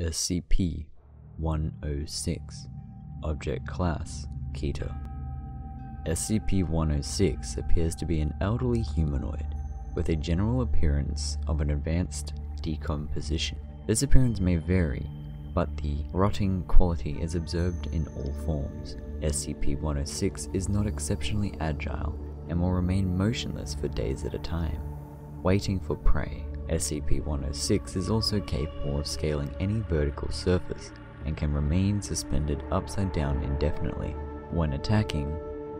SCP-106 Object Class Keter SCP-106 appears to be an elderly humanoid with a general appearance of an advanced decomposition. This appearance may vary, but the rotting quality is observed in all forms. SCP-106 is not exceptionally agile and will remain motionless for days at a time, waiting for prey SCP-106 is also capable of scaling any vertical surface and can remain suspended upside down indefinitely. When attacking,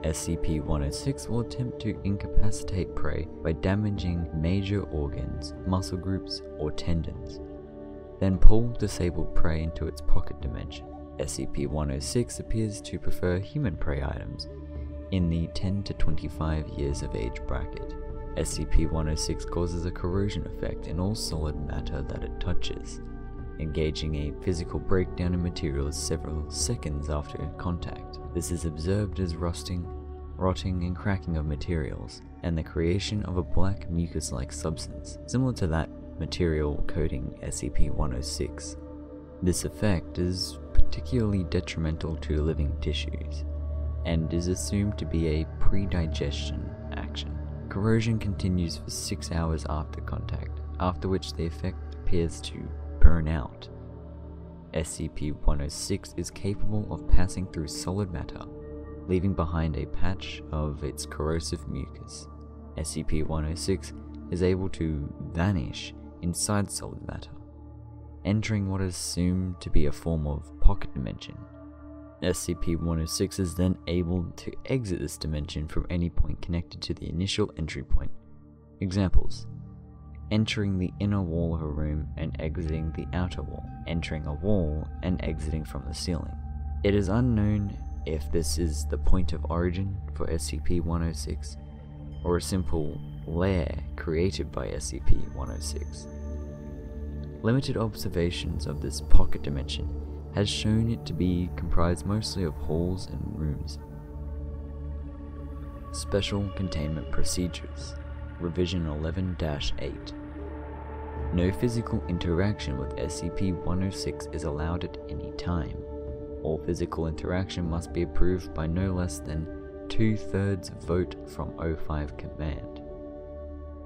SCP-106 will attempt to incapacitate prey by damaging major organs, muscle groups, or tendons, then pull disabled prey into its pocket dimension. SCP-106 appears to prefer human prey items in the 10 to 25 years of age bracket. SCP-106 causes a corrosion effect in all solid matter that it touches, engaging a physical breakdown in materials several seconds after contact. This is observed as rusting, rotting and cracking of materials, and the creation of a black mucus-like substance, similar to that material coating SCP-106. This effect is particularly detrimental to living tissues, and is assumed to be a pre-digestion. Corrosion continues for 6 hours after contact, after which the effect appears to burn out. SCP-106 is capable of passing through solid matter, leaving behind a patch of its corrosive mucus. SCP-106 is able to vanish inside solid matter, entering what is assumed to be a form of pocket dimension SCP-106 is then able to exit this dimension from any point connected to the initial entry point. Examples Entering the inner wall of a room and exiting the outer wall, entering a wall and exiting from the ceiling. It is unknown if this is the point of origin for SCP-106 or a simple lair created by SCP-106. Limited observations of this pocket dimension has shown it to be comprised mostly of halls and rooms. Special Containment Procedures Revision 11 8 No physical interaction with SCP 106 is allowed at any time. All physical interaction must be approved by no less than two thirds vote from O5 Command.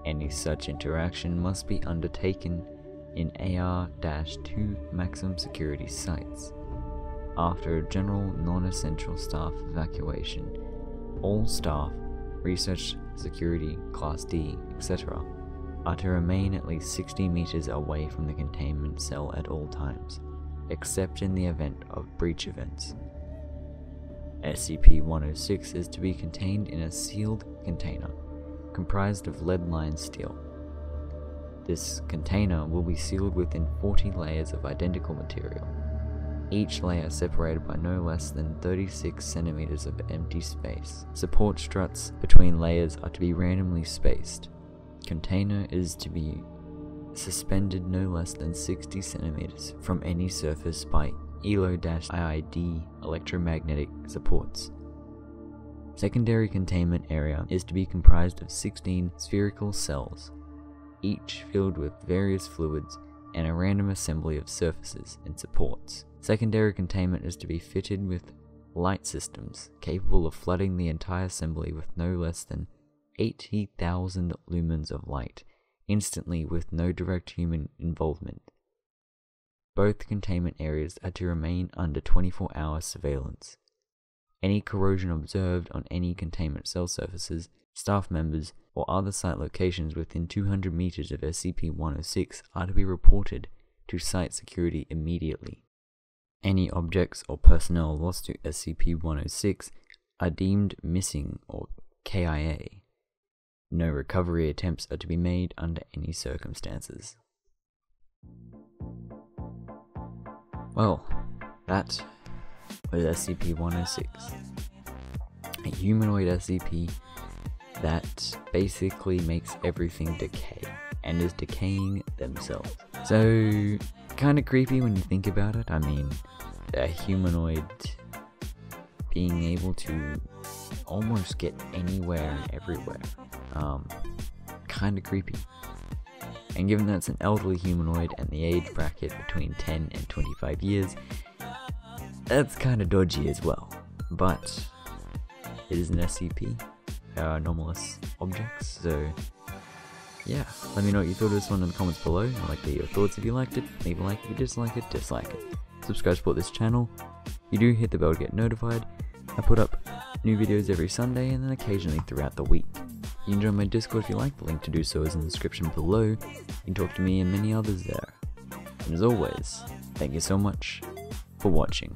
Any such interaction must be undertaken in AR-2 maximum security sites. After a general non-essential staff evacuation, all staff, research, security, class D, etc., are to remain at least 60 meters away from the containment cell at all times, except in the event of breach events. SCP-106 is to be contained in a sealed container comprised of lead-lined steel this container will be sealed within 40 layers of identical material, each layer separated by no less than 36 centimeters of empty space. Support struts between layers are to be randomly spaced. Container is to be suspended no less than 60 centimeters from any surface by ELO-IID electromagnetic supports. Secondary containment area is to be comprised of 16 spherical cells each filled with various fluids and a random assembly of surfaces and supports. Secondary containment is to be fitted with light systems capable of flooding the entire assembly with no less than 80,000 lumens of light instantly with no direct human involvement. Both containment areas are to remain under 24 hour surveillance. Any corrosion observed on any containment cell surfaces, staff members, or other site locations within 200 meters of SCP-106 are to be reported to site security immediately. Any objects or personnel lost to SCP-106 are deemed missing or KIA. No recovery attempts are to be made under any circumstances. Well, that was SCP-106. A humanoid SCP that basically makes everything decay and is decaying themselves. So, kind of creepy when you think about it. I mean, a humanoid being able to almost get anywhere and everywhere. Um, kind of creepy. And given that it's an elderly humanoid and the age bracket between 10 and 25 years, that's kind of dodgy as well. But it is an SCP, uh, anomalous objects, so yeah, let me know what you thought of this one in the comments below. I'd like to hear your thoughts if you liked it, leave a like if you dislike it, dislike it. Subscribe to support this channel. You do hit the bell to get notified. I put up new videos every Sunday and then occasionally throughout the week. You can join my Discord if you like, the link to do so is in the description below. You can talk to me and many others there. And as always, thank you so much for watching.